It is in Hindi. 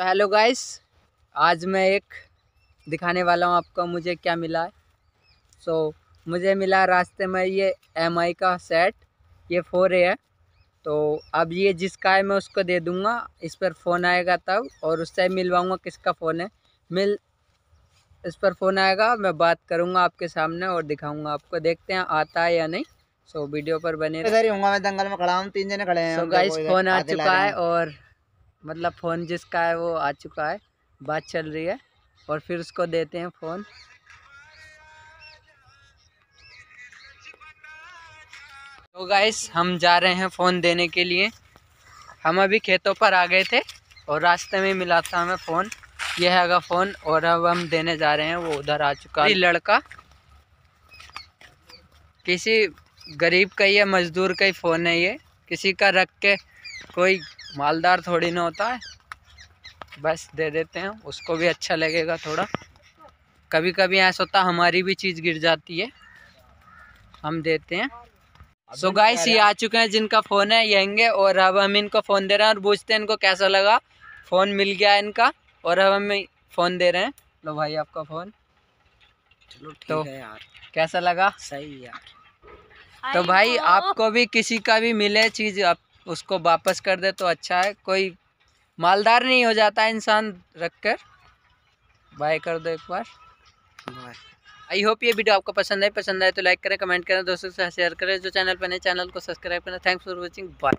तो हेलो गाइस आज मैं एक दिखाने वाला हूँ आपको मुझे क्या मिला है। सो so, मुझे मिला रास्ते में ये एमआई का सेट ये फोर है। तो अब ये जिसका है मैं उसको दे दूँगा इस पर फ़ोन आएगा तब और उससे मिलवाऊँगा किसका फ़ोन है। मिल इस पर फ़ोन आएगा मैं बात करूँगा आपके सामने और दिखाऊँगा आपको देखते हैं आता है या नहीं। सो so, वीडियो पर बने इधर ही हूँ मैं दंगल में खड़ा हूँ तीन जने खड़े हैं। गाइस फ़ोन आ चुका है। और मतलब फ़ोन जिसका है वो आ चुका है, बात चल रही है, और फिर उसको देते हैं फ़ोन। तो गाइस हम जा रहे हैं फ़ोन देने के लिए। हम अभी खेतों पर आ गए थे, और रास्ते में मिला था हमें फ़ोन। ये हैगा फ़ोन, और अब हम देने जा रहे हैं, वो उधर आ चुका है। लड़का, किसी गरीब का ही है मज़दूर का ही फ़ोन है ये। किसी का रख के कोई मालदार थोड़ी ना होता है। बस दे देते हैं उसको भी अच्छा लगेगा थोड़ा। कभी कभी ऐसा होता हमारी भी चीज़ गिर जाती है। हम देते हैं। सो so गाइस ये आ चुके हैं जिनका फ़ोन है येंगे और अब हम इनको फ़ोन दे रहे हैं और पूछते हैं इनको कैसा लगा। फ़ोन मिल गया इनका और अब हम फ़ोन दे रहे हैं। लो भाई आपका फ़ोन चलो ठीक तो है यार। कैसा लगा? सही यार। तो भाई आपको भी किसी का भी मिले चीज़ आप उसको वापस कर दे तो अच्छा है। कोई मालदार नहीं हो जाता इंसान रख कर बाय कर दो एक बार। आई होप ये वीडियो आपको पसंद है पसंद आए तो लाइक करें कमेंट करें दोस्तों के साथ शेयर करें। जो चैनल पर नए चैनल को सब्सक्राइब करें थैंक्स फॉर वॉचिंग बाय